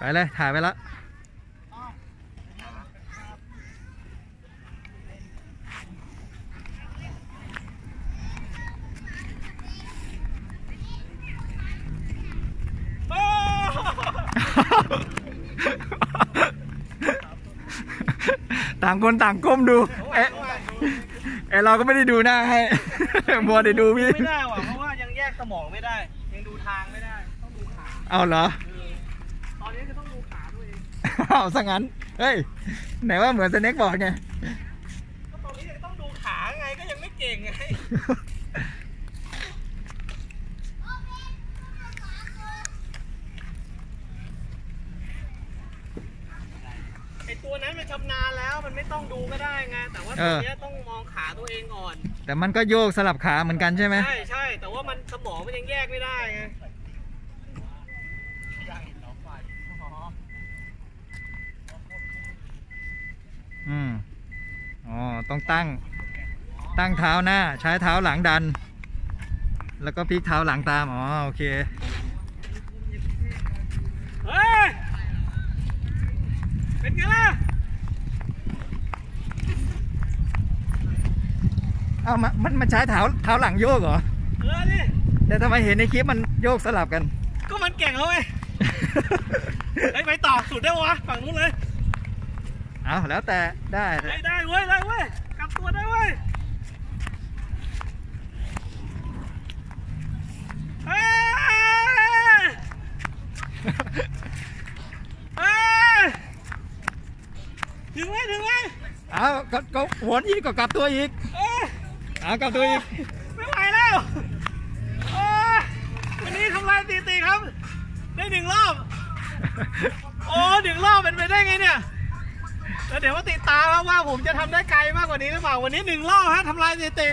ไปเลย ถ่ายไปแล้วต่างคนต่างก้มดู เอ๊ะเอ๊ะเราก็ไม่ได้ดูหน้าให้มัวแต่ดูพี่ ไม่ได้ว่ะเพราะว่ายังแยกสมองไม่ได้ ยังดูทางไม่ได้ ต้องดูขาเอาเหรอาซะงั้น เฮ้ย ไหนว่าเหมือนสเน็กบอกไงก็ตอนนี้ยังต้องดูขาไงก็ยังไม่เก่งไงไอตัวนั้นมันชำนาญแล้วมันไม่ต้องดูก็ได้ไงแต่ว่าเอตัวอเนี้ยต้องมองขาตัวเองก่อน แต่มันก็โยกสลับขาเหมือนกันใช่ไหมใช่ใช่แต่ว่ามันสมองมันยังแยกไม่ได้ไง อืม อ๋อ ต้องตั้ง ตั้งเท้าหน้า ใช้เท้าหลังดัน แล้วก็พลิกเท้าหลังตาม อ๋อ โอเคเฮ้ยเป็นไงล่ะ เอามามันมันใช้เท้าเท้าหลังโยกเหรอ เออดิแต่ทำไมเห็นในคลิปมันโยกสลับกัน ก็มันเก่งแล้วเว้ยเฮ้ยไปต่อสุดได้ปะวะ ฝั่งนู้นเลย เอาแล้วแต่ได้ได้ได้เว้ยได้เว้ยกลับตัวได้เว้ยเฮ้ยเฮ้ยถึงไหมถึงไหมเอาก็ก็หวนอีกก็กลับตัวอีกเอ้ยเอากลับตัวอีกไม่ไหวแล้วโอ้ยวันนี้ทำลายสถิติครับ ได้หนึ่งรอบ โอ้หนึ่งรอบเป็นไปได้ไงเนี่ย แล้วเดี๋ยวมาติดตามครับว่าผมจะทำได้ไกลมากกว่านี้หรือเปล่าวันนี้หนึ่งรอบฮะทำลายสถิติ